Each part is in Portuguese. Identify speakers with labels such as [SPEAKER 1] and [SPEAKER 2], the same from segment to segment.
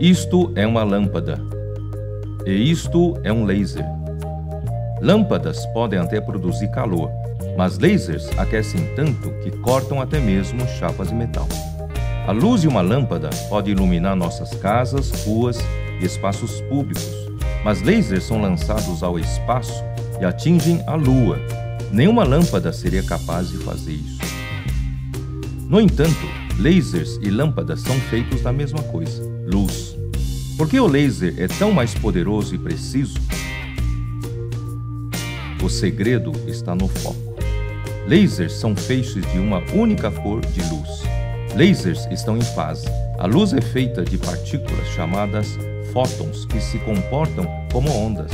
[SPEAKER 1] Isto é uma lâmpada. E isto é um laser. Lâmpadas podem até produzir calor, mas lasers aquecem tanto que cortam até mesmo chapas de metal. A luz de uma lâmpada pode iluminar nossas casas, ruas e espaços públicos, mas lasers são lançados ao espaço e atingem a Lua. Nenhuma lâmpada seria capaz de fazer isso. No entanto, lasers e lâmpadas são feitos da mesma coisa: luz. Por que o laser é tão mais poderoso e preciso? O segredo está no foco. Lasers são feixes de uma única cor de luz. Lasers estão em fase. A luz é feita de partículas chamadas fótons que se comportam como ondas.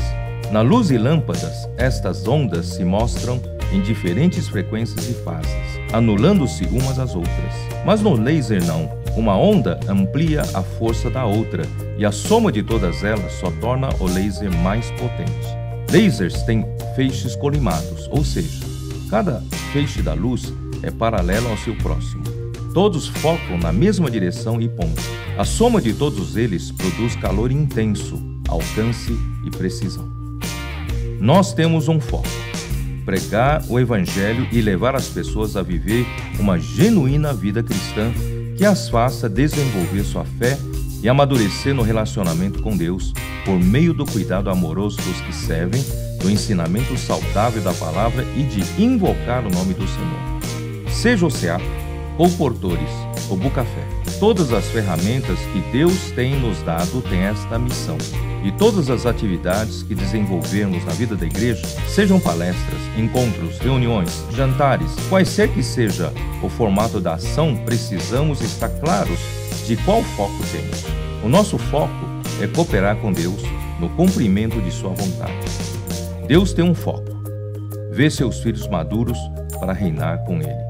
[SPEAKER 1] Na luz e lâmpadas, estas ondas se mostram em diferentes frequências e fases, anulando-se umas às outras. Mas no laser não. Uma onda amplia a força da outra e a soma de todas elas só torna o laser mais potente. Lasers têm feixes colimados, ou seja, cada feixe da luz é paralelo ao seu próximo. Todos focam na mesma direção e ponto. A soma de todos eles produz calor intenso, alcance e precisão. Nós temos um foco: pregar o Evangelho e levar as pessoas a viver uma genuína vida cristã que as faça desenvolver sua fé e amadurecer no relacionamento com Deus por meio do cuidado amoroso dos que servem, do ensinamento saudável da palavra e de invocar o nome do Senhor. Seja o SEAP, ou Portores, ou Bucafé, todas as ferramentas que Deus tem nos dado têm esta missão e todas as atividades que desenvolvermos na vida da igreja, sejam palestras, encontros, reuniões, jantares, quaisquer que seja o formato da ação, precisamos estar claros de qual foco temos. O nosso foco é cooperar com Deus no cumprimento de Sua vontade. Deus tem um foco: ver seus filhos maduros para reinar com Ele.